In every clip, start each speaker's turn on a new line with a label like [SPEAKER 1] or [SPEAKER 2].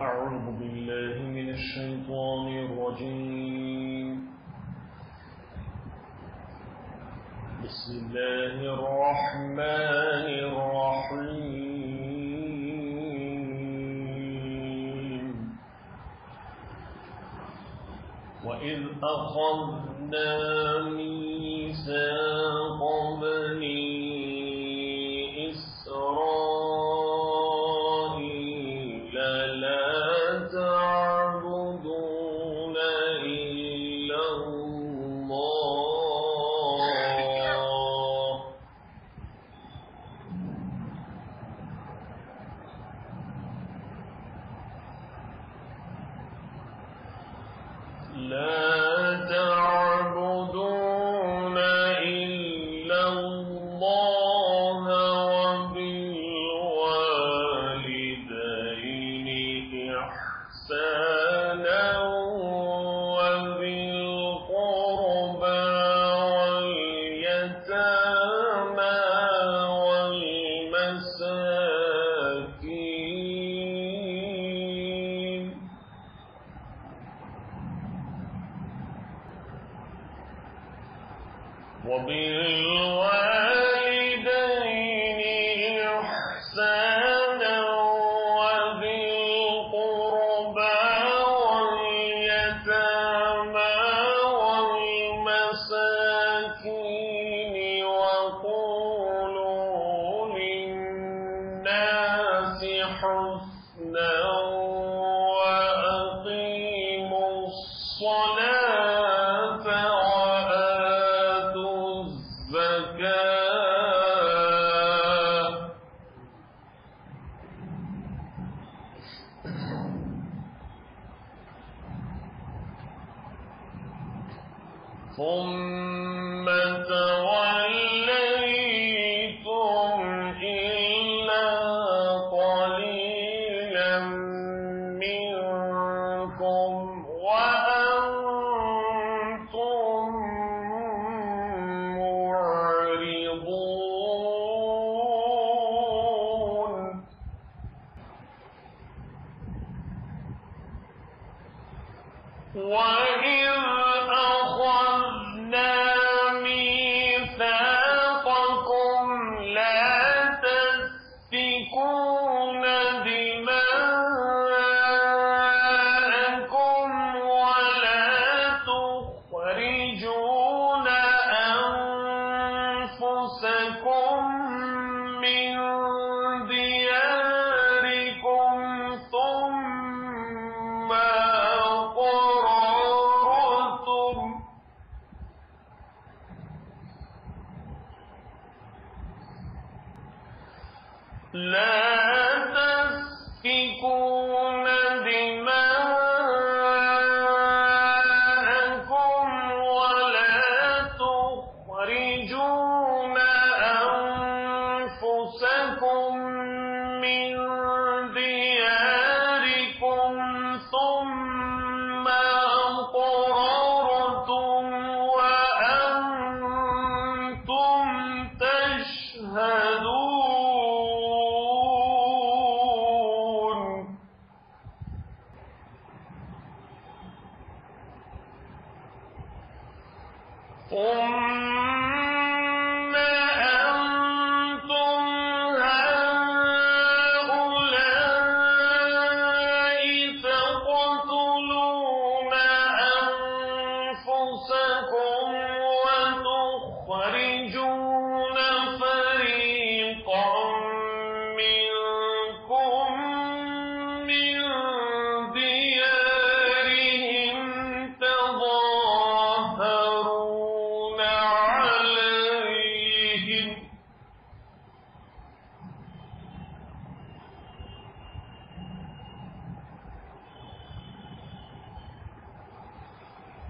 [SPEAKER 1] أعوذ بالله من الشيطان الرجيم. بسم الله الرحمن الرحيم. وإذ أخذنا ميثاق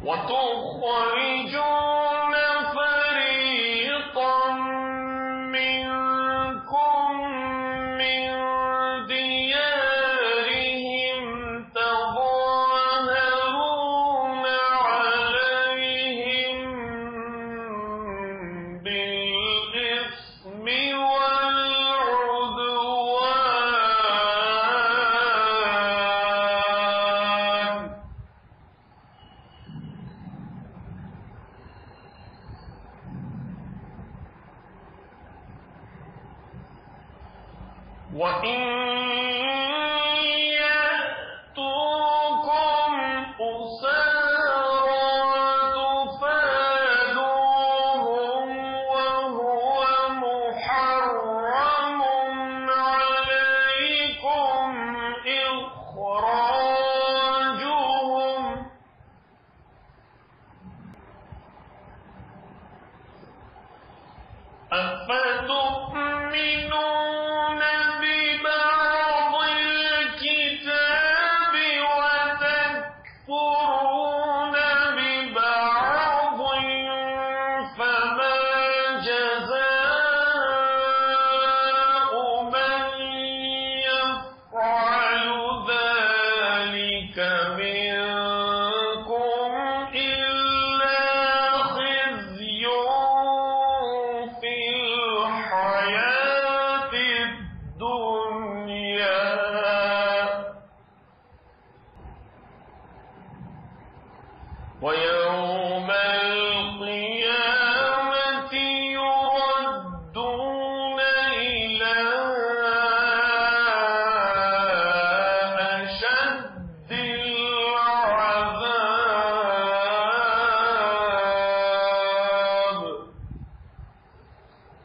[SPEAKER 1] وتخرجون إخراجهم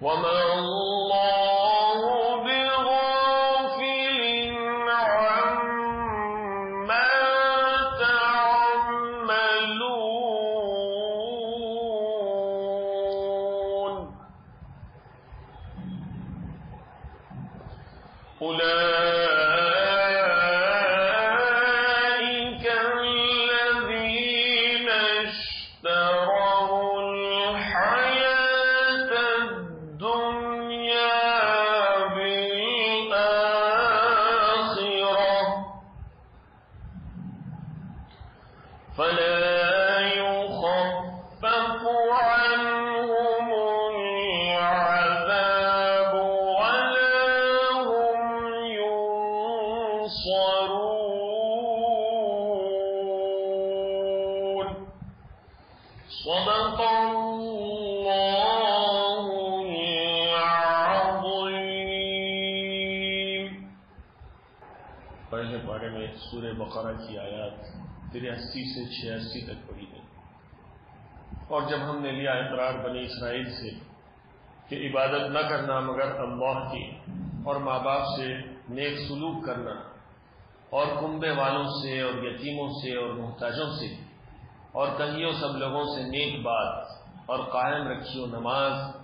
[SPEAKER 1] وما
[SPEAKER 2] پہلے پارے میں سورہ بقرہ کی آیات تریاسی سے چھیاسی تک پڑھی گئی۔ اور جب ہم نے لیا اقرار بنی اسرائیل سے کہ عبادت نہ کرنا مگر اللہ کی اور ماں باپ سے نیک سلوک کرنا اور کنبے والوں سے اور یتیموں سے اور محتاجوں سے اور کہیو سب لوگوں سے نیک بات اور قائم رکھیو نماز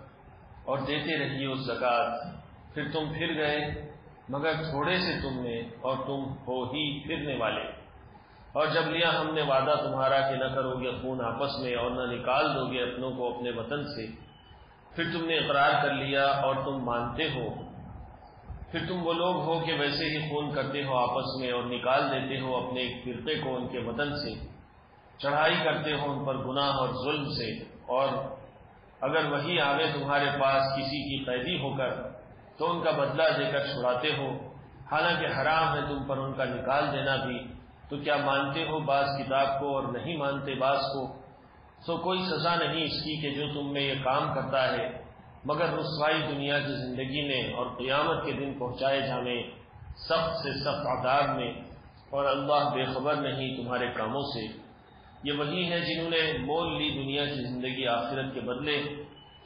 [SPEAKER 2] اور دیتے رہیو زکات پھر تم پھر گئے مگر تھوڑے سے تم نے اور تم ہو ہی پھرنے والے۔ اور جب لیا ہم نے وعدہ تمہارا کہ نہ کرو گے خون آپس میں اور نہ نکال دو گے اپنوں کو اپنے وطن سے، پھر تم نے اقرار کر لیا اور تم مانتے ہو۔ پھر تم وہ لوگ ہو کہ ویسے ہی خون کرتے ہو آپس میں اور نکال دیتے ہو اپنے ایک فرقے کو ان کے وطن سے۔ چڑھائی کرتے ہو ان پر گناہ اور ظلم سے۔ اور اگر وہی آگے تمہارے پاس کسی کی قیدی ہو کر تو ان کا بدلہ دے کر چھڑاتے ہو۔ حالانکہ حرام ہے تم پر ان کا نکال دینا بھی۔ تو کیا مانتے ہو بعض کتاب کو اور نہیں مانتے بعض کو؟ سو کوئی سزا نہیں اس کی کہ جو تم میں یہ کام کرتا ہے۔ مگر رسوائی دنیا کی زندگی میں اور قیامت کے دن پہنچائے جانے سخت سے سخت عذاب میں۔ اور اللہ بے خبر نہیں تمہارے کاموں سے۔ یہ وہی ہے جنہوں نے مول لی دنیا کی زندگی آخرت کے بدلے۔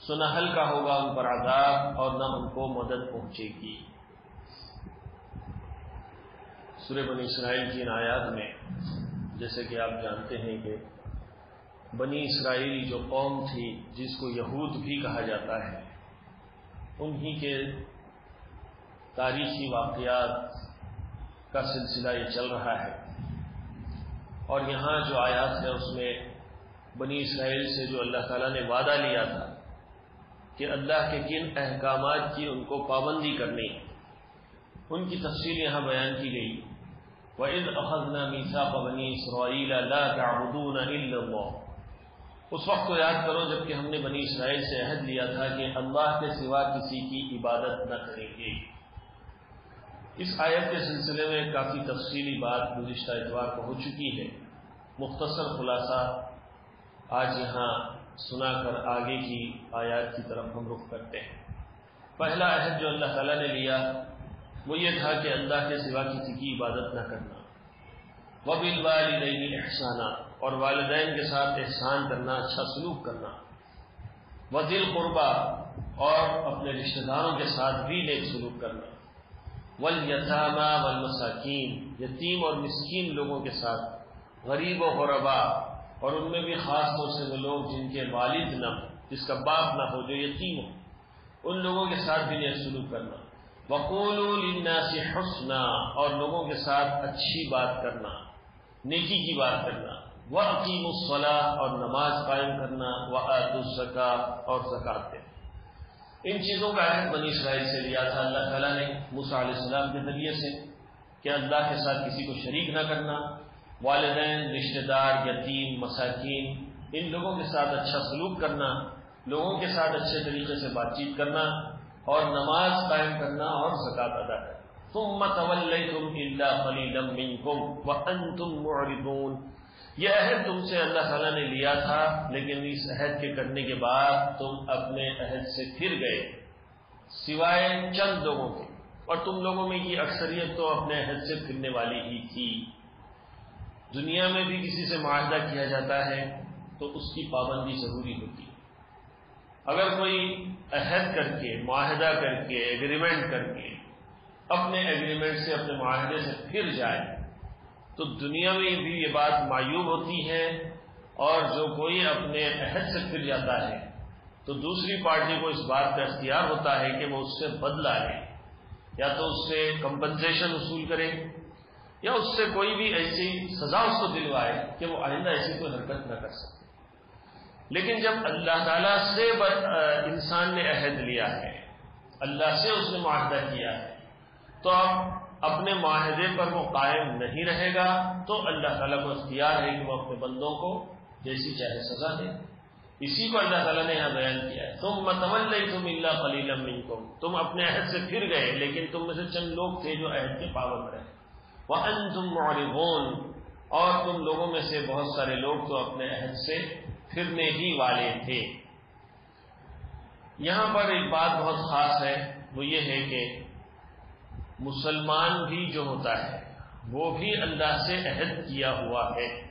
[SPEAKER 2] سنا ہلکا ہوگا ان پر عذاب اور نہ ان کو مدد پہنچے گی۔ سورہ بنی اسرائیل کی ان آیات میں جیسے کہ آپ جانتے ہیں کہ بنی اسرائیل جو قوم تھی، جس کو یہود بھی کہا جاتا ہے، انہی کے تاریخی واقعات کا سلسلہ یہ چل رہا ہے۔ اور یہاں جو آیات ہے، اس میں بنی اسرائیل سے جو اللہ تعالیٰ نے وعدہ لیا تھا کہ اللہ کے کن احکامات کی ان کو پابندی کرنی ان کی تفصیل یہاں بیان کی گئی۔ وَإِذْ أَخَذْنَا مِيثَاقَ بَنِي إِسْرَائِيلَ لَا تَعْبُدُونَ إِلَّا اللَّهَ۔ اس وقت کو یاد کرو جبکہ ہم نے بنی اسرائیل سے عہد لیا تھا کہ اللہ کے سوا کسی کی عبادت نہ کریں گے۔ اس آیت کے سلسلے میں کافی تفصیلی بات گزشتہ اتوار کو ہو چکی ہے۔ مختصر خلاصہ آج یہاں سنا کر آگے کی آیات کی طرف ہم رخ کرتے ہیں۔ پہلا عہد جو اللہ تعالیٰ نے لیا، وہ یہ تھا کہ اللہ کے سوا کسی کی عبادت نہ کرنا۔ وبل والدین احسانہ اور والدین کے ساتھ احسان کرنا اچھا سلوک کرنا۔ و دل قربا اور اپنے رشتہ داروں کے ساتھ بھی نیک سلوک کرنا۔ والیتاما والمساکین یتیم اور مسکین لوگوں کے ساتھ، غریب و غربا اور ان میں بھی خاص طور سے وہ لوگ جن کے والد نہ ہو جس کا باپ نہ ہو، جو یتیم ہو ان لوگوں کے ساتھ بھی یہ سلوک کرنا۔ وقول للناس حسنا، اور لوگوں کے ساتھ اچھی بات کرنا، نیکی کی بات کرنا۔ وہ عقیم الصلاح اور نماز قائم کرنا۔ وہ عید الزکا اور زکات دینا ان چیزوں کا عہد بنی اسرائیل سے لیا تھا، اللہ تعالیٰ نے موسا علیہ السلام کے ذریعے سے، کہ اللہ کے ساتھ کسی کو شریک نہ کرنا۔ والدین، رشتہ دار، یتیم، مساکین، ان لوگوں کے ساتھ اچھا سلوک کرنا، لوگوں کے ساتھ اچھے طریقے سے بات چیت کرنا اور نماز قائم کرنا اور زکات ادا کرنا۔ تم متول تم اللہ معرضون۔ یہ عہد تم سے اللہ تعالیٰ نے لیا تھا، لیکن اس عہد کے کرنے کے بعد تم اپنے عہد سے پھر گئے۔ سوائے چند لوگوں کے۔ اور تم لوگوں میں کی اکثریت تو اپنے عہد سے پھرنے والی ہی تھی۔ دنیا میں بھی کسی سے معاہدہ کیا جاتا ہے تو اس کی پابندی ضروری ہوتی ہے۔ اگر کوئی عہد کر کے، معاہدہ کر کے ایگریمنٹ کر کے اپنے ایگریمنٹ سے، اپنے معاہدے سے پھر جائے، تو دنیا میں بھی یہ بات معیوب ہوتی ہے اور جو کوئی اپنے عہد سے پھر جاتا ہے، تو دوسری پارٹی کو اس بات کا اختیار ہوتا ہے کہ وہ اس سے بدلا لے، یا تو اس سے کمپنسیشن وصول کرے۔ یا اس سے کوئی بھی ایسی سزا اس کو دلوائے کہ وہ آئندہ ایسی کوئی حرکت نہ کر سکے۔ لیکن جب اللہ تعالی سے انسان نے عہد لیا ہے، اللہ سے اس نے معاہدہ کیا ہے، تو اب اپنے معاہدے پر وہ قائم نہیں رہے گا، تو اللہ تعالیٰ کو اختیار ہے کہ وہ اپنے بندوں کو جیسی چاہے سزا دے۔ اسی کو اللہ تعالیٰ نے یہاں بیان کیا ہے۔ تم متول تم اللہ خلیل تم اپنے عہد سے پھر گئے، لیکن تم میں سے چند لوگ تھے جو عہد کے پابند رہے۔ وہ ان تم اور تم لوگوں میں سے بہت سارے لوگ تو اپنے عہد سے پھرنے ہی والے تھے۔ یہاں پر ایک بات بہت خاص ہے، وہ یہ ہے کہ مسلمان بھی جو ہوتا ہے، وہ بھی اللہ سے عہد کیا ہوا ہے۔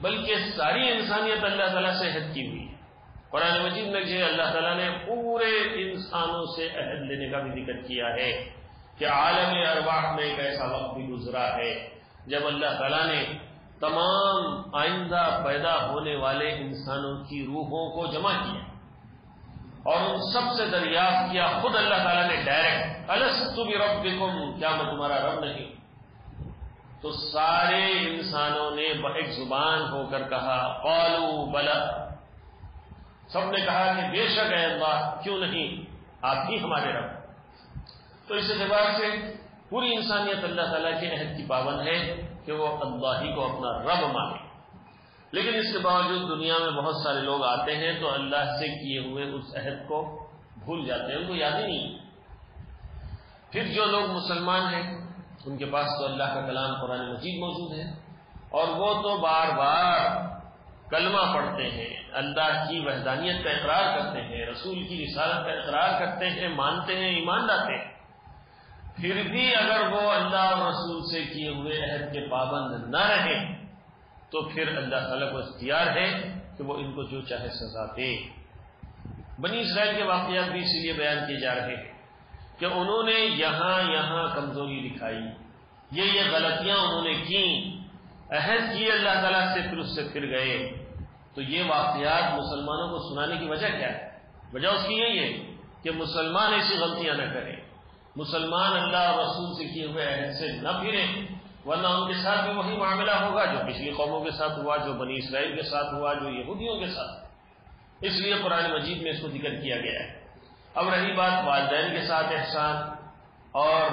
[SPEAKER 2] بلکہ ساری انسانیت اللہ تعالیٰ سے عہد کی ہوئی ہے۔ قرآن مجید میں جو اللہ تعالیٰ نے پورے انسانوں سے عہد لینے کا بھی ذکر کیا ہے۔ کہ عالم ارواح میں ایک ایسا وقت بھی گزرا ہے جب اللہ تعالیٰ نے تمام آئندہ پیدا ہونے والے انسانوں کی روحوں کو جمع کیا اور ان سب سے دریافت کیا، خود اللہ تعالیٰ نے ڈائریکٹ السط بھی رب دیکھو کیا میں تمہارا رب نہیں؟ تو سارے انسانوں نے ایک زبان ہو کر کہا قالو بلا سب نے کہا کہ بے شک ہے اللہ، کیوں نہیں؟ آپ ہی ہمارے رب تو اس اعتبار سے پوری انسانیت اللہ تعالیٰ کے عہد کی پابند ہے کہ وہ اللہ ہی کو اپنا رب مانے۔ لیکن اس کے باوجود دنیا میں بہت سارے لوگ آتے ہیں تو اللہ سے کیے ہوئے اس عہد کو بھول جاتے ہیں، ان کو یاد ہی نہیں۔ پھر جو لوگ مسلمان ہیں، ان کے پاس تو اللہ کا کلام قرآن مجید موجود ہے۔ اور وہ تو بار بار کلمہ پڑھتے ہیں، اللہ کی وحدانیت کا اقرار کرتے ہیں، رسول کی رسالت کا اقرار کرتے ہیں، مانتے ہیں، ایمان لاتے ہیں۔ پھر بھی اگر وہ اللہ اور رسول سے کیے ہوئے عہد کے پابند نہ رہیں تو پھر اللہ تعالیٰ کو اختیار ہے کہ وہ ان کو جو چاہے سزا دے۔ بنی اسرائیل کے واقعات بھی اسی لیے بیان کیے جا رہے ہیں کہ انہوں نے یہاں یہاں کمزوری دکھائی۔ یہ یہ غلطیاں انہوں نے کی عہد کیے اللہ تعالیٰ سے، پھر اس سے پھر گئے۔ تو یہ واقعات مسلمانوں کو سنانے کی وجہ کیا ہے؟ وجہ اس کی یہی ہے کہ مسلمان ایسی غلطیاں نہ کریں۔ مسلمان اللہ اور رسول سے کیے ہوئے عہد سے نہ پھریں، ورنہ ان کے ساتھ بھی وہی معاملہ ہوگا جو پچھلی قوموں کے ساتھ ہوا، جو بنی اسرائیل کے ساتھ ہوا، جو یہودیوں کے ساتھ۔ اس لیے قرآن مجید میں اس کو ذکر کیا گیا ہے۔ اب رہی بات والدین کے ساتھ احسان اور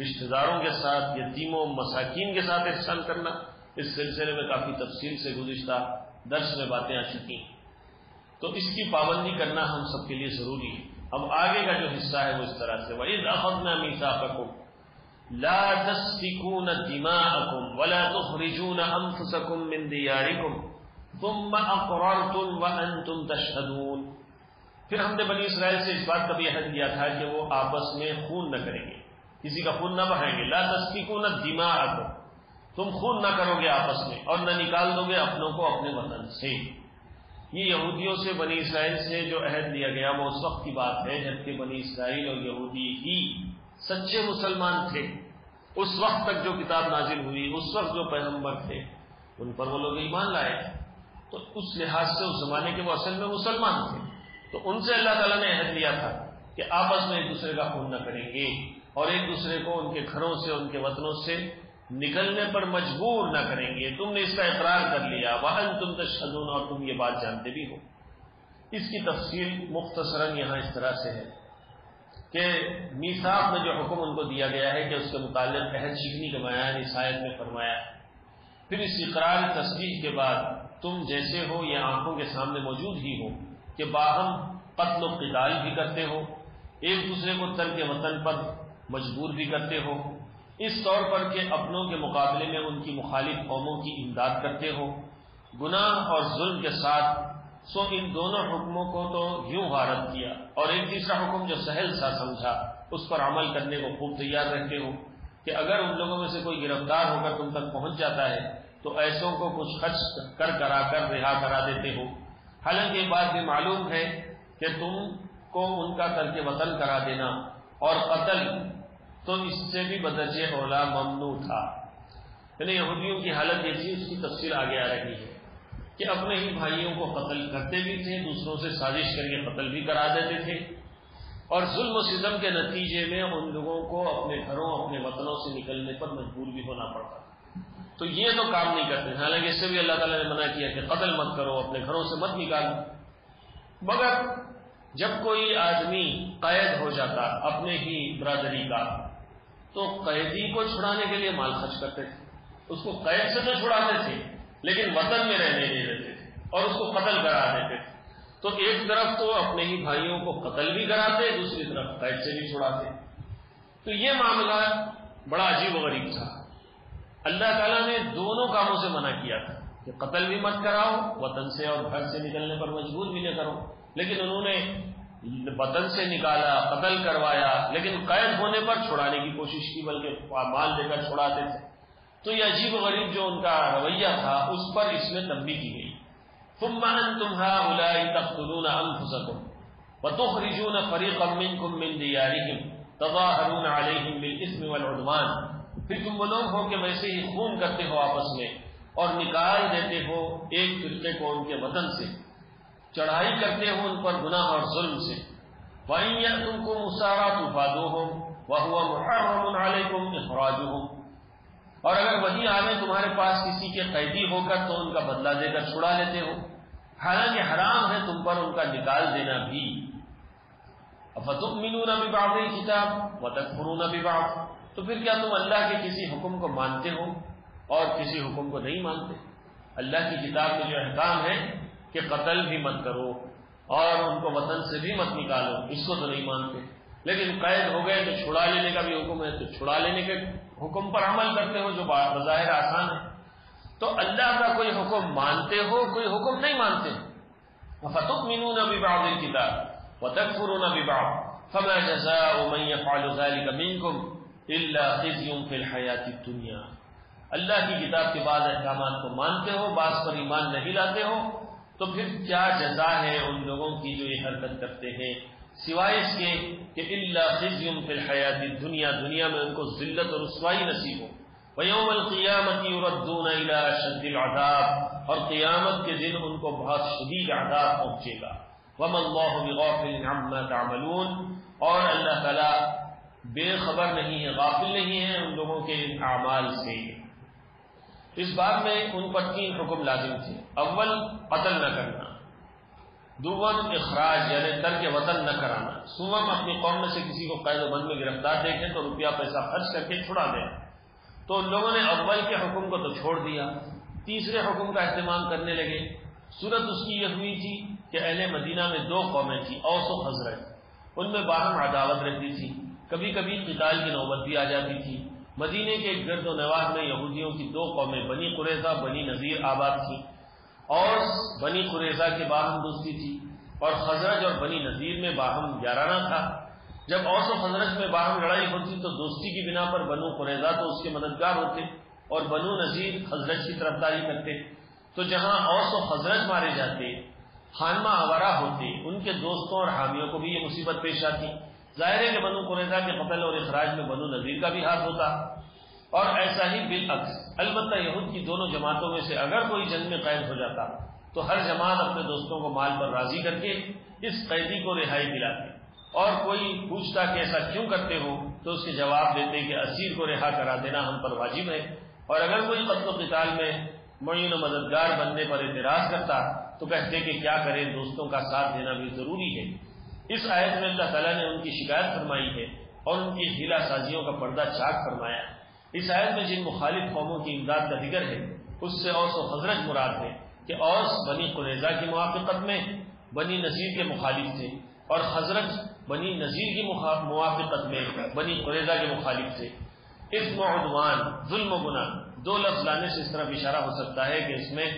[SPEAKER 2] رشتہ داروں کے ساتھ، یتیموں، مساکین کے ساتھ احسان کرنا، اس سلسلے میں کافی تفصیل سے گزشتہ درس میں باتیں آ چکی ہیں۔ تو اس کی پابندی کرنا ہم سب کے لیے ضروری ہے۔ اب آگے کا جو حصہ ہے وہ اس طرح سے وہی داخت میں امیتا لا تسفكون دماءكم ولا تخرجون انفسكم من دياركم ثم اقررتم وانتم تشهدون۔ پھر ہم نے بنی اسرائیل سے اس بات کا بھی عہد دیا تھا کہ وہ آپس میں خون نہ کریں گے۔ کسی کا خون نہ بہائیں گے۔ لا تسفكون دماءكم، تم خون نہ کرو گے آپس میں اور نہ نکال دو گے اپنوں کو اپنے وطن سے۔ یہ یہودیوں سے بنی اسرائیل سے جو عہد دیا گیا، وہ اس وقت کی بات ہے جبکہ بنی اسرائیل اور یہودی ہی سچے مسلمان تھے۔ اس وقت تک جو کتاب نازل ہوئی، اس وقت جو پیغمبر تھے، ان پر وہ لوگ ایمان لائے۔ تو اس لحاظ سے، اس زمانے کے وہ اصل میں مسلمان تھے۔ تو ان سے اللہ تعالیٰ نے عہد لیا تھا کہ آپس میں ایک دوسرے کا خون نہ کریں گے اور ایک دوسرے کو ان کے گھروں سے، ان کے وطنوں سے نکلنے پر مجبور نہ کریں گے۔ تم نے اس کا اقرار کر لیا۔ واہن تم تشدون اور تم یہ بات جانتے بھی ہو۔ اس کی تفصیل مختصراً یہاں اس طرح سے ہے کہ میساف میں جو حکم ان کو دیا گیا ہے کہ اس کے متعلق عہد شکنی کا بیان عیسائیت میں فرمایا پھر اس اقرار تصویر کے بعد تم جیسے ہو یا آنکھوں کے سامنے موجود ہی ہو کہ باہم قتل و قتال بھی کرتے ہو، ایک دوسرے کو ترک وطن پر مجبور بھی کرتے ہو اس طور پر کہ اپنوں کے مقابلے میں ان کی مخالف قوموں کی امداد کرتے ہو۔ گناہ اور ظلم کے ساتھ سو ان دونوں حکموں کو تو یوں غارت کیا اور ایک تیسرا حکم جو سہل سا سمجھا، اس پر عمل کرنے کو خوب تیار رہتے ہو کہ اگر ان لوگوں میں سے کوئی گرفتار ہو کر تم تک پہنچ جاتا ہے تو ایسوں کو کچھ خرچ کر کرا کر رہا کرا دیتے ہو۔ حالانکہ یہ بات بھی معلوم ہے کہ تم کو ان کا ترک وطن کرا دینا اور قتل تو اس سے بھی بدرجے اولا ممنوع تھا۔ یعنی یہودیوں کی حالت یہ تھی، اس کی تفصیل آگے آ رہی ہے کہ اپنے ہی بھائیوں کو قتل کرتے بھی تھے، دوسروں سے سازش کر کے قتل بھی کرا دیتے تھے۔ اور ظلم و سزم کے نتیجے میں ان لوگوں کو اپنے گھروں، اپنے وطنوں سے نکلنے پر مجبور بھی ہونا پڑتا تو یہ تو کام نہیں کرتے۔ حالانکہ اس سے بھی اللہ تعالیٰ نے منع کیا کہ قتل مت کرو، اپنے گھروں سے مت نکالو۔ مگر جب کوئی آدمی قید ہو جاتا، اپنے ہی برادری کا تو قیدی کو چھڑانے کے لیے مال خرچ کرتے تھے۔ اس کو قید سے تو چھڑاتے تھے، لیکن وطن میں رہنے نہیں دیتے تھے اور اس کو قتل کرا دیتے تھے۔ تو ایک طرف تو اپنے ہی بھائیوں کو قتل بھی کراتے، دوسری طرف قید سے بھی چھڑاتے۔ تو یہ معاملہ بڑا عجیب و غریب تھا۔ اللہ تعالیٰ نے دونوں کاموں سے منع کیا تھا کہ قتل بھی مت کراؤ، وطن سے اور گھر سے نکلنے پر مجبور بھی نہ کرو۔ لیکن انہوں نے وطن سے نکالا، قتل کروایا، لیکن قید ہونے پر چھڑانے کی کوشش کی، بلکہ مال دے کر چھڑاتے تھے۔ تو یہ عجیب و غریب جو ان کا رویہ تھا، اس پر اس میں تنبی کی گئی۔ تم من تمہا الائی تختلون انفسکم وتخرجون فریقا منکم من دیارہم تظاہرون علیہم بالاسم والعدوان۔ پھر تم وہ لوگ ہو کہ ویسے ہی خون کرتے ہو آپس میں اور نکال دیتے ہو ایک فرقے کو ان کے وطن سے۔ چڑھائی کرتے ہو ان پر گناہ اور ظلم سے۔ وَإِن تم کو مسارا تفادوہم وَهُوَ مُحَرَّمٌ عَلَيْكُمْ إِخْرَاجُهُمْ۔ اور اگر وہی آنے تمہارے پاس کسی کے قیدی ہو کر تو ان کا بدلہ دے کر چھڑا لیتے ہو۔ حالانکہ حرام ہے تم پر ان کا نکال دینا بھی۔ فتح مینون ابھی باب کتاب و تک فرون تو پھر کیا تم اللہ کے کسی حکم کو مانتے ہو اور کسی حکم کو نہیں مانتے؟ اللہ کی کتاب میں جو احکام ہے کہ قتل بھی مت کرو اور ان کو وطن سے بھی مت نکالو، اس کو تو نہیں مانتے۔ لیکن قید ہو گئے تو چھڑا لینے کا بھی حکم ہے، تو چھڑا لینے کے حکم پر عمل کرتے ہو جو بظاہر آسان ہے۔ تو اللہ کا کوئی حکم مانتے ہو، کوئی حکم نہیں مانتے۔ فتح مینون ابھی باؤ کتاب و تک فرون ابھی باؤ فما جزاء من يفعل ذلك منكم الا خزي في الدنيا۔ اللہ کی کتاب کے بعد احکامات کو مانتے ہو، بعض پر ایمان نہیں لاتے ہو تو پھر کیا جزا ہے ان لوگوں کی جو یہ حرکت کرتے ہیں؟ سوائے اس کے کہ اللہ خزیم فی الحیات دنیا دنیا میں ان کو ذلت اور رسوائی نصیب ہو۔ ویوم القیامت یردون الى شد العذاب، اور قیامت کے دن ان کو بہت شدید عذاب پہنچے گا۔ وما اللہ بغافل عما تعملون۔ اور اللہ تعالی بے خبر نہیں ہے، غافل نہیں ہے ان لوگوں کے اعمال سے۔ اس بات میں ان پر تین حکم لازم تھے۔ اول، قتل نہ کرنا۔ دوم اخراج یعنی در کے وطن نہ کرانا۔ سوم، اپنی قوم میں سے کسی کو قید و بند میں گرفتار دیکھیں تو روپیہ پیسہ خرچ کر کے چھڑا دیں۔ تو ان لوگوں نے اول کے حکم کو تو چھوڑ دیا۔ تیسرے حکم کا اہتمام کرنے لگے۔ صورت اس کی یہ ہوئی تھی کہ اہل مدینہ میں دو قومیں تھیں، اوس و حضرت۔ ان میں باہم عداوت رہتی تھی۔ کبھی کبھی قتال کی نوبت بھی آ جاتی تھی۔ مدینے کے گرد و نواز میں یہودیوں کی دو قومیں، بنی قریضہ بنی نذیر آباد تھیں اور بنی قریضہ کے باہم دوستی تھی اور خزرج اور بنی نذیر میں باہم گیارانہ تھا۔ جب اوس و خزرج میں باہم لڑائی ہوتی تو دوستی کی بنا پر بنو قریضہ تو اس کے مددگار ہوتے اور بنو نذیر خزرج کی طرفداری کرتے۔ تو جہاں اوس و خزرج مارے جاتے، خانمہ آورہ ہوتے، ان کے دوستوں اور حامیوں کو بھی یہ مصیبت پیش آتی۔ ظاہر ہے کہ بنو قریضہ کے قتل اور اخراج میں بنو نذیر کا بھی ہاتھ ہوتا اور ایسا ہی بالعکس، البتہ یہود کی دونوں جماعتوں میں سے اگر کوئی جنگ میں قید ہو جاتا تو ہر جماعت اپنے دوستوں کو مال پر راضی کر کے اس قیدی کو رہائی دلاتی۔ اور کوئی پوچھتا کہ ایسا کیوں کرتے ہو؟ تو اس کے جواب دیتے کہ اسیر کو رہا کرا دینا ہم پر واجب ہے۔ اور اگر کوئی قتل و قتال میں معین و مددگار بننے پر اعتراض کرتا تو کہتے کہ کیا کریں؟ دوستوں کا ساتھ دینا بھی ضروری ہے۔ اس آیت میں اللہ تعالیٰ نے ان کی شکایت فرمائی ہے اور ان کی ہیلا سازیوں کا پردہ چاک فرمایا اس آیت میں جن مخالف قوموں کی امداد کا ذکر ہے، اس سے اوس و حضرت مراد ہے کہ اوس بنی قریضہ کی موافقت میں بنی نذیر کے مخالف تھے اور حضرت بنی نذیر کی موافقت میں بنی قریضہ کے مخالف تھے۔ اس عدوان ظلم و گناہ، دو لفظ لانے سے اس طرف اشارہ ہو سکتا ہے کہ اس میں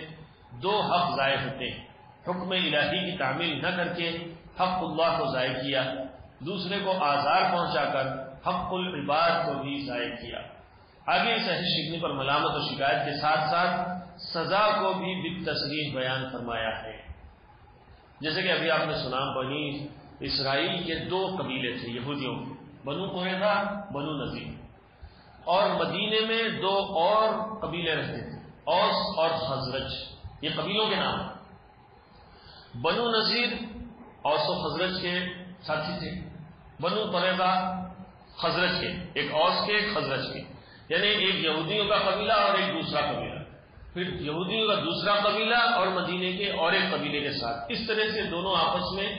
[SPEAKER 2] دو حق ضائع ہوتے ہیں۔ حکم الہی کی تعمیل نہ کر کے حق اللہ کو ضائع کیا، دوسرے کو آزار پہنچا کر حق العباد کو بھی ضائع کیا۔ آگے اس اہل شکنی پر ملامت اور شکایت کے ساتھ ساتھ سزا کو بھی بے بیان فرمایا ہے۔ جیسے کہ ابھی آپ نے سنا، بنی اسرائیل کے دو قبیلے تھے، یہودیوں بنو قریضہ بنو نذیر۔ اور مدینے میں دو اور قبیلے رہتے تھے، اوس اور حضرت۔ یہ قبیلوں کے نام۔ بنو نذیر اوس و حضرت کے ساتھی تھے۔ بنو قریضہ حضرت کے، ایک اوس کے، ایک حضرت کے۔ یعنی ایک یہودیوں کا قبیلہ اور ایک دوسرا قبیلہ۔ پھر یہودیوں کا دوسرا قبیلہ اور مدینے کے اور ایک قبیلے کے ساتھ۔ اس طرح سے دونوں آپس میں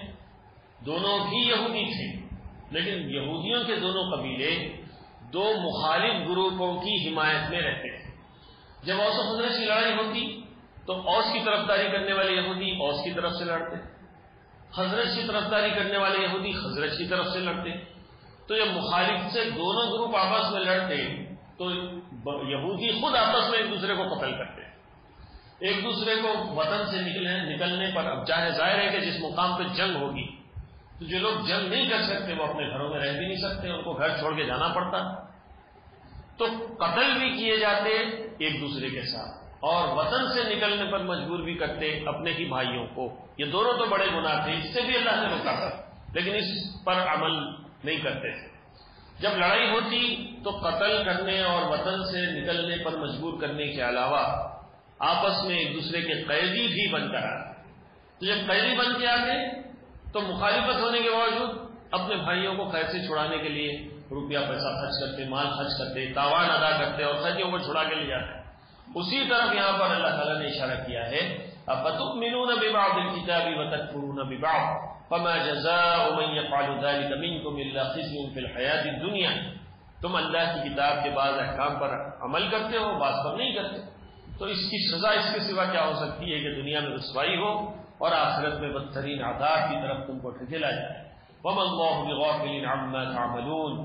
[SPEAKER 2] دونوں بھی یہودی تھے۔ لیکن یہودیوں کے دونوں قبیلے دو مخالف گروپوں کی حمایت میں رہتے تھے جب اوس و حضرت کی لڑائی ہوتی تو اوس کی طرفداری کرنے والے یہودی اوس کی طرف سے لڑتے۔ حضرت کی طرفداری کرنے والے یہودی حضرت کی طرف سے لڑتے تو جب مخالف سے دونوں گروپ آپس میں لڑتے تو یہودی خود آپس میں ایک دوسرے کو قتل کرتے ایک دوسرے کو وطن سے نکلنے نکلنے پر اب چاہے ظاہر ہے کہ جس مقام پہ جنگ ہوگی تو جو لوگ جنگ نہیں کر سکتے وہ اپنے گھروں میں رہ بھی نہیں سکتے، ان کو گھر چھوڑ کے جانا پڑتا تو قتل بھی کیے جاتے ایک دوسرے کے ساتھ۔ اور وطن سے نکلنے پر مجبور بھی کرتے اپنے ہی بھائیوں کو۔ یہ دونوں تو بڑے گناہ تھے، اس سے بھی اللہ نے روکا تھا۔ لیکن اس پر عمل نہیں کرتے تھے۔ جب لڑائی ہوتی تو قتل کرنے اور وطن سے نکلنے پر مجبور کرنے کے علاوہ آپس میں ایک دوسرے کے قیدی بھی بن کر آتے۔ تو جب قیدی بن کے آتے تو مخالفت ہونے کے باوجود اپنے بھائیوں کو قید سے چھڑانے کے لیے روپیہ پیسہ خرچ کرتے، مال خرچ کرتے، تاوان ادا کرتے اور قیدیوں کو چھڑا کے لے جاتے۔ اسی طرف یہاں پر اللہ تعالیٰ نے اشارہ کیا ہے اب ببعض الكتاب وتكفرون ببعض، فما جزاء من يفعل ذلك منكم الا خزي في الدنيا۔ تم اللہ کی کتاب کے بعض احکام پر عمل کرتے ہو، بعض پر نہیں کرتے۔ تو اس کی سزا اس کے سوا کیا ہو سکتی ہے کہ دنیا میں رسوائی ہو اور آخرت میں بدترین عذاب کی طرف تم کو ٹھکیلا جائے۔ وما الله بغافل عما تعملون۔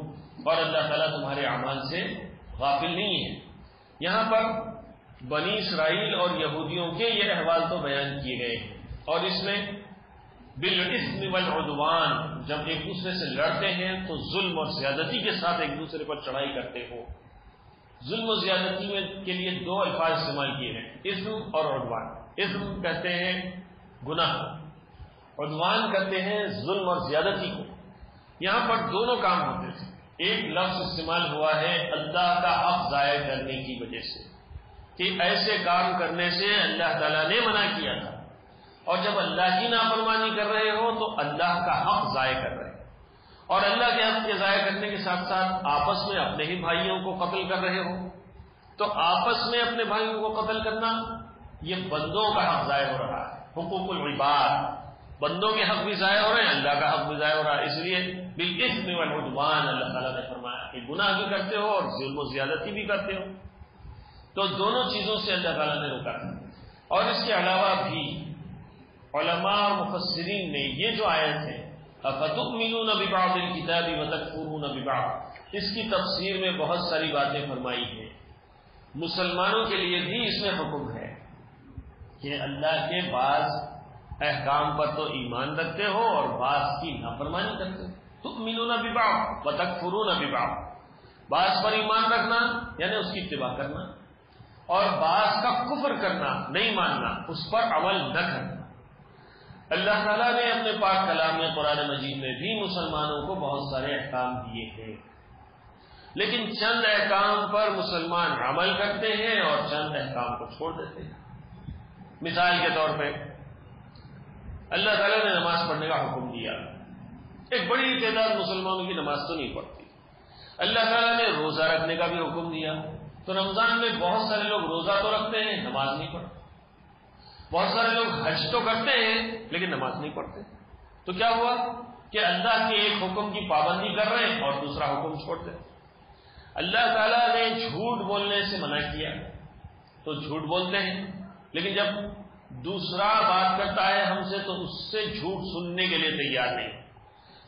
[SPEAKER 2] اور اللہ تعالیٰ تمہارے اعمال سے غافل نہیں ہے۔ یہاں پر بنی اسرائیل اور یہودیوں کے یہ احوال تو بیان کیے گئے ہیں۔ اور اس میں بالعصم والعدوان، جب ایک دوسرے سے لڑتے ہیں تو ظلم اور زیادتی کے ساتھ ایک دوسرے پر چڑھائی کرتے ہو ظلم و زیادتی میں کے لیے دو الفاظ استعمال کیے گئے اسم اور عدوان۔ اسم کہتے ہیں گناہ عدوان کہتے ہیں ظلم اور زیادتی کو۔ یہاں پر دونوں کام ہوتے تھے۔ ایک لفظ استعمال ہوا ہے اللہ کا حق ضائع کرنے کی وجہ سے۔ کہ ایسے کام کرنے سے اللہ تعالیٰ نے منع کیا تھا۔ اور جب اللہ کی نافرمانی کر رہے ہو تو اللہ کا حق ضائع کر رہے اور اللہ کے حق کے ضائع کرنے کے ساتھ ساتھ آپس میں اپنے ہی بھائیوں کو قتل کر رہے ہو۔ تو آپس میں اپنے بھائیوں کو قتل کرنا یہ بندوں کا حق ضائع ہو رہا ہے۔ حقوق العباد، بندوں کے حق بھی ضائع ہو رہے ہیں، اللہ کا حق بھی ضائع ہو رہا ہے۔ اس لیے بالکل والعدوان اللہ تعالیٰ نے فرمایا کہ گناہ بھی کرتے ہو اور ظلم و زیادتی بھی کرتے ہو۔ تو دونوں چیزوں سے اللہ تعالیٰ نے روکا اور اس کے علاوہ بھی علماء اور مفسرین نے یہ جو آیت ہے فتح مینو نہ بباؤ دل کتابی مدد پور نہ اس کی تفسیر میں بہت ساری باتیں فرمائی ہیں۔ مسلمانوں کے لیے بھی اس میں حکم ہے کہ اللہ کے بعض احکام پر تو ایمان رکھتے ہو اور بعض کی نافرمانی کرتے تو مینو نہ بباؤ بتک فرو بعض پر ایمان رکھنا یعنی اس کی اتباع کرنا۔ اور بعض کا کفر کرنا، نہیں ماننا، اس پر عمل نہ کرنا۔ اللہ تعالیٰ نے اپنے پاک کلام قرآن مجید میں بھی مسلمانوں کو بہت سارے احکام دیے ہیں۔ لیکن چند احکام پر مسلمان عمل کرتے ہیں اور چند احکام کو چھوڑ دیتے ہیں۔ مثال کے طور پہ، اللہ تعالیٰ نے نماز پڑھنے کا حکم دیا۔ ایک بڑی تعداد مسلمانوں کی نماز تو نہیں پڑھتی۔ اللہ تعالیٰ نے روزہ رکھنے کا بھی حکم دیا۔ تو رمضان میں بہت سارے لوگ روزہ تو رکھتے ہیں، نماز نہیں پڑھتے۔ بہت سارے لوگ حج تو کرتے ہیں، لیکن نماز نہیں پڑھتے۔ تو کیا ہوا؟ کہ اللہ کے ایک حکم کی پابندی کر رہے ہیں اور دوسرا حکم چھوڑ دیں اللہ تعالیٰ نے جھوٹ بولنے سے منع کیا۔ تو جھوٹ بولتے ہیں، لیکن جب دوسرا بات کرتا ہے ہم سے، تو اس سے جھوٹ سننے کے لیے تیار نہیں۔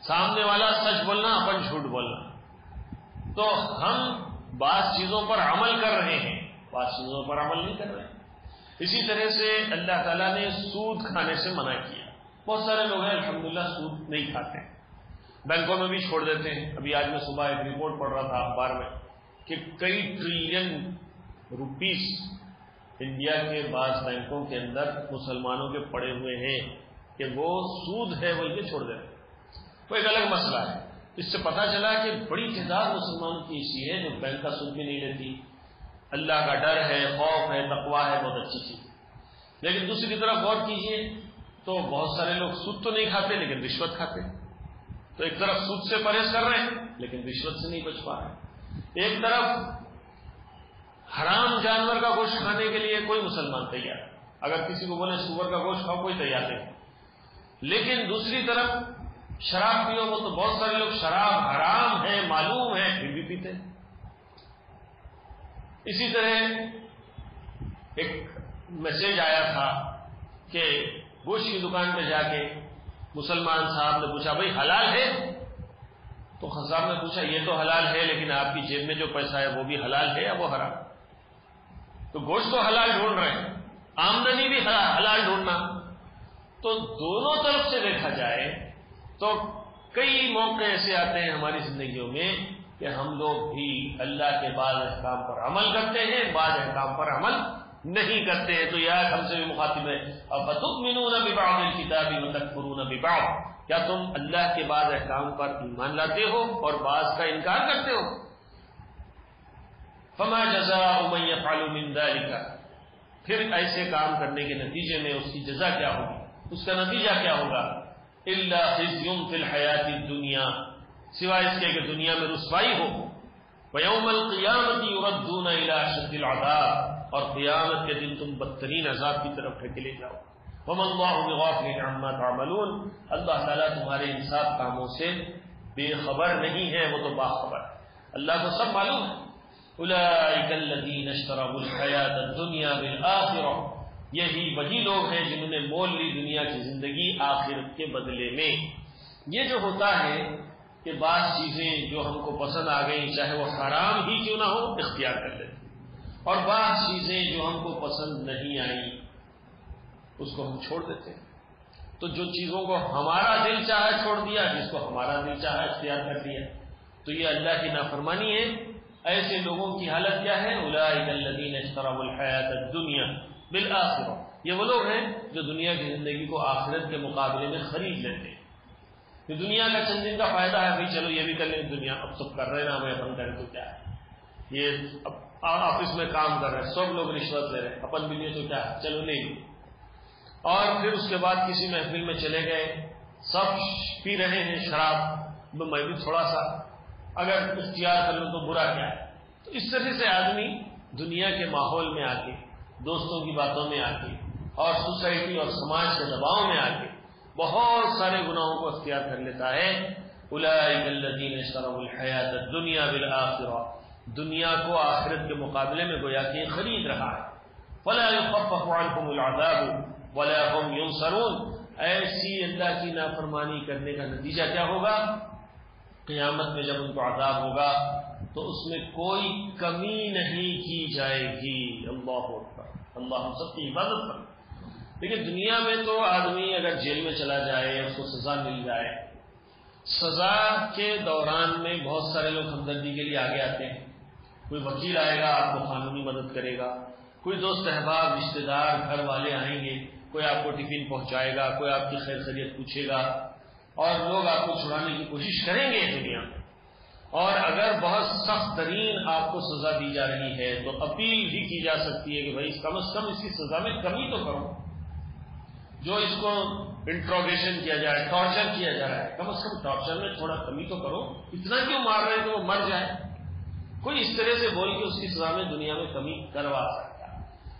[SPEAKER 2] سامنے والا سچ بولنا، اپن جھوٹ بولنا۔ تو ہم بعض چیزوں پر عمل کر رہے ہیں، بعض چیزوں پر عمل نہیں کر رہے۔ ہیں اسی طرح سے اللہ تعالیٰ نے سود کھانے سے منع کیا۔ بہت سارے لوگ ہیں، الحمدللہ سود نہیں کھاتے بینکوں میں بھی چھوڑ دیتے ہیں۔ ابھی آج میں صبح ایک رپورٹ پڑھ رہا تھا اخبار میں کہ کئی ٹریلین روپیز انڈیا کے بعض بینکوں کے اندر مسلمانوں کے پڑے ہوئے ہیں کہ وہ سود ہے بول کے چھوڑ دیتے ہیں۔ وہ ایک الگ مسئلہ ہے۔ اس سے پتا چلا کہ بڑی تعداد مسلمانوں کی ایسی ہے جو بینک کا سود بھی نہیں لیتی۔ اللہ کا ڈر ہے، خوف ہے تقوا ہے، بہت اچھی چیز۔ لیکن دوسری طرف غور کیجیے تو بہت سارے لوگ سود تو نہیں کھاتے لیکن رشوت کھاتے۔ تو ایک طرف سود سے پرہیز کر رہے ہیں لیکن رشوت سے نہیں بچ پا رہے۔ ایک طرف حرام جانور کا گوشت کھانے کے لیے کوئی مسلمان تیار۔ اگر کسی کو بولے سور کا گوشت کھاؤ، کوئی تیار نہیں۔ لیکن دوسری طرف شراب پیو وہ تو بہت سارے لوگ شراب حرام ہے، معلوم ہے، پھر بھی پیتے اسی طرح ایک میسج آیا تھا کہ گوشت کی دکان پہ جا کے مسلمان صاحب نے پوچھا، بھائی، حلال ہے؟ تو خصاب نے پوچھا، یہ تو حلال ہے، لیکن آپ کی جیب میں جو پیسہ ہے وہ بھی حلال ہے یا وہ حرام؟ تو گوشت تو حلال ڈھونڈ رہے ہیں۔ آمدنی بھی حلال ڈھونڈنا۔ تو دونوں طرف سے دیکھا جائے تو کئی موقع ایسے آتے ہیں ہماری زندگیوں میں کہ ہم لوگ بھی اللہ کے بعض احکام پر عمل کرتے ہیں بعض احکام پر عمل نہیں کرتے ہیں۔ تو یہ ہم سے بھی مخاطب ہے۔ اب مینون کتابی متکرون بباؤ کیا تم اللہ کے بعض احکام پر ایمان لاتے ہو اور بعض کا انکار کرتے ہو؟ فما جزا فالو مندا لکھا پھر ایسے کام کرنے کے نتیجے میں اس کی جزا کیا ہوگی؟ اس کا نتیجہ کیا ہوگا؟ اللہ خزیم فی الحیاتی دنیا سوائے اس کے کہ دنیا میں رسوائی ہو۔ ویوم القیامتی اردون شد العذاب، اور قیامت کے دن تم بدترین عذاب کی طرف ٹھکے جاؤ۔ وم اللہ بغافل عما تعملون، اللہ تعالیٰ تمہارے انصاف کاموں سے بے خبر نہیں ہے، وہ تو باخبر اللہ کو سب معلوم ہے۔ اولئک الذین اشتروا الحیات الدنیا بالآخرہ۔ یہی وہی لوگ ہیں جنہوں نے مول لی دنیا کی زندگی آخرت کے بدلے میں۔ یہ جو ہوتا ہے کہ بعض چیزیں جو ہم کو پسند آ گئیں، چاہے وہ حرام ہی کیوں نہ ہو اختیار کر لیتے اور بعض چیزیں جو ہم کو پسند نہیں آئیں، اس کو ہم چھوڑ دیتے ہیں۔ تو جو چیزوں کو ہمارا دل چاہے چھوڑ دیا، جس کو ہمارا دل چاہے اختیار کر دیا۔ تو یہ اللہ کی نافرمانی ہے۔ ایسے لوگوں کی حالت کیا ہے؟ الحیات دنیا بالآخرہ۔ یہ وہ لوگ ہیں جو دنیا کی زندگی کو آخرت کے مقابلے میں خرید لیتے ہیں۔ کہ دنیا کا چند دن کا فائدہ ہے، بھائی چلو یہ بھی کر لیں، دنیا اب سب کر رہے نا ہمیں اپن کریں تو کیا ہے؟ یہ آفس میں کام کر رہے ہیں، سب لوگ رشوت لے رہے ہیں، اپن بھی لیے تو کیا ہے؟ چلو نہیں۔ اور پھر اس کے بعد کسی محفل میں چلے گئے، سب پی رہے ہیں شراب۔ میں بھی تھوڑا سا اگر اختیار کر لوں تو برا کیا ہے؟ تو اس طرح سے آدمی دنیا کے ماحول میں آ کے دوستوں کی باتوں میں آ کے اور سوسائٹی اور سماج کے دباؤ میں آ کے بہت سارے گناہوں کو اختیار کر لیتا ہے۔ الحیات دنیا بالآخرہ۔ دنیا کو آخرت کے مقابلے میں گویا کہ خرید رہا ہے۔ ایسی اللہ کی نافرمانی کرنے کا نتیجہ کیا ہوگا؟ قیامت میں جب ان کو عذاب ہوگا تو اس میں کوئی کمی نہیں کی جائے گی۔ اللہ اللہ ہم سب کی حفاظت کر لیکن دنیا میں تو آدمی اگر جیل میں چلا جائے، اس کو سزا مل جائے۔ سزا کے دوران میں بہت سارے لوگ ہمدردی کے لیے آگے آتے ہیں۔ کوئی وکیل آئے گا، آپ کو قانونی مدد کرے گا۔ کوئی دوست احباب رشتے دار، گھر والے آئیں گے، کوئی آپ کو ٹفن پہنچائے گا، کوئی آپ کی خیر خیریت پوچھے گا۔ اور لوگ آپ کو چھڑانے کی کوشش کریں گے دنیا میں۔ اور اگر بہت سخت ترین آپ کو سزا دی جا رہی ہے، تو اپیل بھی کی جا سکتی ہے کہ بھائی، کم از کم اس کی سزا میں کمی تو کرو۔ جو اس کو انٹروگیشن کیا جائے ٹارچر کیا جا رہا ہے، کم از کم ٹارچر میں تھوڑا کمی تو کرو۔ اتنا کیوں مار رہے ہیں کہ وہ مر جائے کوئی اس طرح سے بول کے اس کی سزا میں دنیا میں کمی کروا سکتا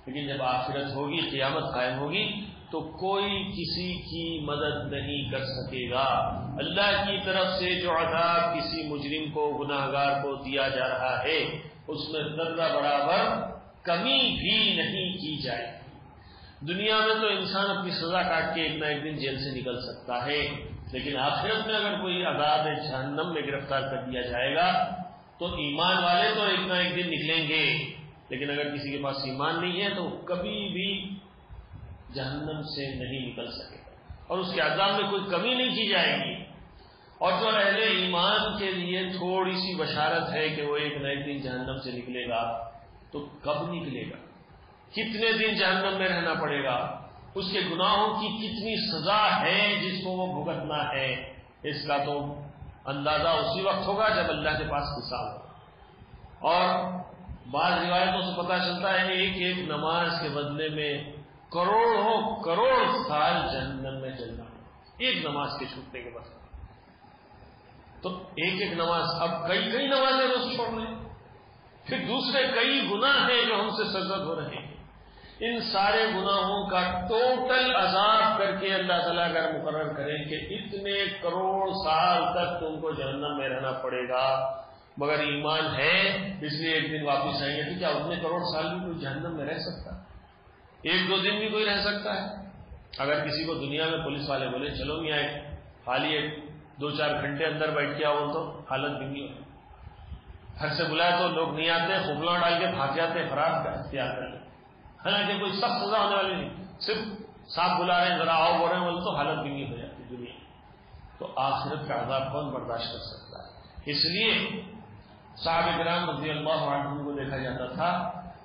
[SPEAKER 2] لیکن جب آخرت ہوگی، قیامت قائم ہوگی تو کوئی کسی کی مدد نہیں کر سکے گا۔ اللہ کی طرف سے جو عذاب کسی مجرم کو گناہ گار کو دیا جا رہا ہے، اس میں ذرہ برابر کمی بھی نہیں کی جائے دنیا میں تو انسان اپنی سزا کاٹ کے ایک نہ ایک دن جیل سے نکل سکتا ہے، لیکن آخرت میں اگر کوئی عذاب جہنم میں گرفتار کر دیا جائے گا، تو ایمان والے تو ایک نہ ایک دن نکلیں گے۔ لیکن اگر کسی کے پاس ایمان نہیں ہے، تو کبھی بھی جہنم سے نہیں نکل سکے اور اس کے عذاب میں کوئی کمی نہیں کی جائے گی۔ اور جو اہل ایمان کے لیے تھوڑی سی بشارت ہے کہ وہ ایک نہ ایک دن جہنم سے نکلے گا، تو کب نکلے گا؟ کتنے دن جہنم میں رہنا پڑے گا؟ اس کے گناہوں کی کتنی سزا ہے جس کو وہ بھگتنا ہے؟ اس کا تو اندازہ اسی وقت ہوگا جب اللہ کے پاس حساب ہو۔ اور بعض روایتوں سے پتا چلتا ہے ایک ایک نماز کے بدلے میں کروڑوں کروڑ سال جہنم میں چلنا ایک نماز کے چھوٹنے کے بعد تو ایک ایک نماز، اب کئی کئی نمازیں روز چھوڑ پھر دوسرے کئی گناہ ہیں جو ہم سے سرزد ہو رہے ہیں۔ ان سارے گناہوں کا ٹوٹل عذاب کر کے اللہ تعالیٰ اگر مقرر کریں کہ اتنے کروڑ سال تک تم کو جہنم میں رہنا پڑے گا۔ مگر ایمان ہے، اس لیے ایک دن واپس آئیں گے تو کیا اتنے کروڑ سال بھی کوئی جہنم میں رہ سکتا؟ ایک دو دن بھی کوئی رہ سکتا ہے۔ اگر کسی کو دنیا میں پولیس والے بولے، چلو نہیں آئے خالی ایک دو چار گھنٹے اندر بیٹھ کے آؤ تو حالت بنگی ہو گھر سے بلایا تو لوگ نہیں آتے خوبلا ڈال کے بھاگ جاتے فرار کا اختیار کر لیں حالانکہ کوئی سخت سزا ہونے والی نہیں، صرف صاحب بلا رہے ہیں، ذرا آؤ بول رہے ہیں بولے تو حالت بنگی ہو جاتی دنیا تو آخرت کا عذاب کون برداشت کر سکتا ہے؟ اس لیے صاحب گرام رضی اللہ عنہ کو دیکھا جاتا تھا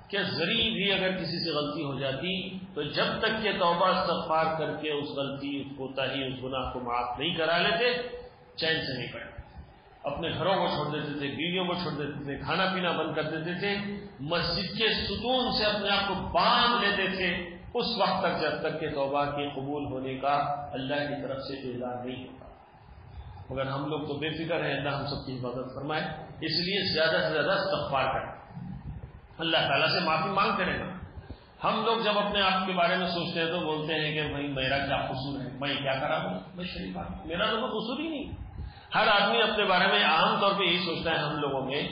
[SPEAKER 2] کہ ذریع بھی اگر کسی سے غلطی ہو جاتی تو جب تک کہ توبہ استغفار کر کے اس غلطی اس کوتا ہی، اس گناہ کو معاف نہیں کرا لیتے، چین سے نہیں پڑے اپنے گھروں کو چھوڑ دیتے تھے، بیویوں کو چھوڑ دیتے تھے، کھانا پینا بند کر دیتے تھے، مسجد کے ستون سے اپنے آپ کو باندھ لیتے تھے، اس وقت تک جب تک کہ توبہ کے قبول ہونے کا اللہ کی طرف سے اعلان نہیں ہوتا۔ مگر ہم لوگ تو بے فکر ہیں، اللہ ہم سب کی حفاظت فرمائے، اس لیے زیادہ سے زیادہ استغفار کریں اللہ تعالیٰ سے معافی مانگتے رہنا ہم لوگ جب اپنے آپ کے بارے میں سوچتے ہیں تو بولتے ہیں کہ بھائی میرا کیا قصور ہے؟ میں کیا کرا ہوں؟ میں شریف میرا تو کوئی قصور ہی نہیں۔ ہر آدمی اپنے بارے میں عام طور پہ یہی سوچتا ہے ہم لوگوں میں،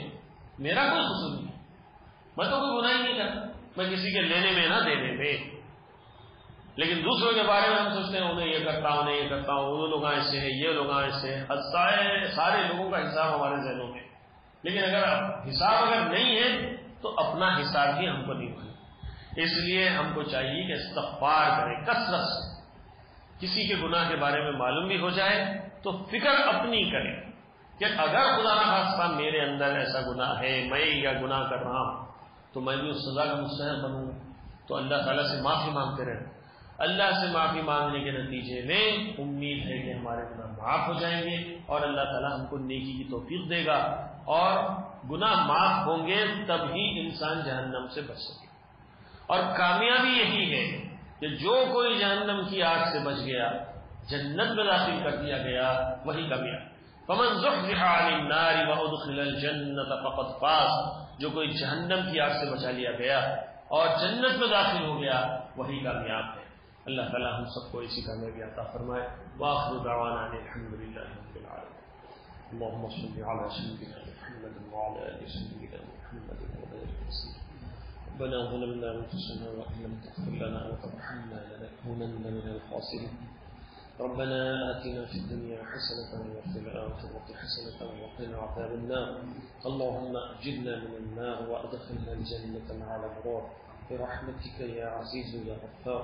[SPEAKER 2] میرا کوئی قصور نہیں۔ میں تو کوئی گناہ ہی نہیں کرتا۔ میں کسی کے لینے میں نہ دینے میں۔ لیکن دوسروں کے بارے میں ہم سوچتے ہیں، انہیں یہ کرتا ہوں، انہیں یہ کرتا ہوں، وہ لوگ ایسے ہیں، یہ لوگ ایسے ہیں۔ سارے لوگوں کا حساب ہمارے ذہنوں میں لیکن اگر حساب اگر نہیں ہے تو اپنا حساب بھی ہم کو نہیں بنے اس لیے ہم کو چاہیے کہ استغفار کریں، کثرت سے۔ کسی کے گناہ کے بارے میں معلوم بھی ہو جائے تو فکر اپنی کریں کہ اگر خدا نخواستہ میرے اندر ایسا گناہ ہے، میں یا گناہ کر رہا ہوں، تو میں بھی اس سزا کا مستحق بنوں۔ تو اللہ تعالیٰ سے معافی مانگتے رہوں اللہ سے معافی مانگنے کے نتیجے میں امید ہے کہ ہمارے گناہ معاف ہو جائیں گے اور اللہ تعالیٰ ہم کو نیکی کی توفیق دے گا اور گناہ معاف ہوں گے تب ہی انسان جہنم سے بچ سکے۔ اور کامیابی یہی ہے کہ جو کوئی جہنم کی آگ سے بچ گیا، جنت میں داخل کر دیا گیا، وہی کامیاب۔ پمن جنت فقط پاس جو کوئی جہنم کی آگ سے بچا لیا گیا اور جنت میں داخل ہو گیا، وہی کامیاب ہے۔ سب کو اسی کامیابی عطا فرمائے وآخر دعوانا الحمد للہ رب العالمین اللهم صل على سيدنا محمد وعلى آل سيدنا محمد ربنا ظلمنا انفسنا وإن لم تغفر لنا وترحمنا لنكونن من الخاسرين. ربنا آتنا في الدنيا حسنة وفي الآخرة حسنة وقنا عذاب النار. اللهم أجرنا من النار وأدخلنا الجنة مع الأبرار. برحمتك يا عزيز يا غفار.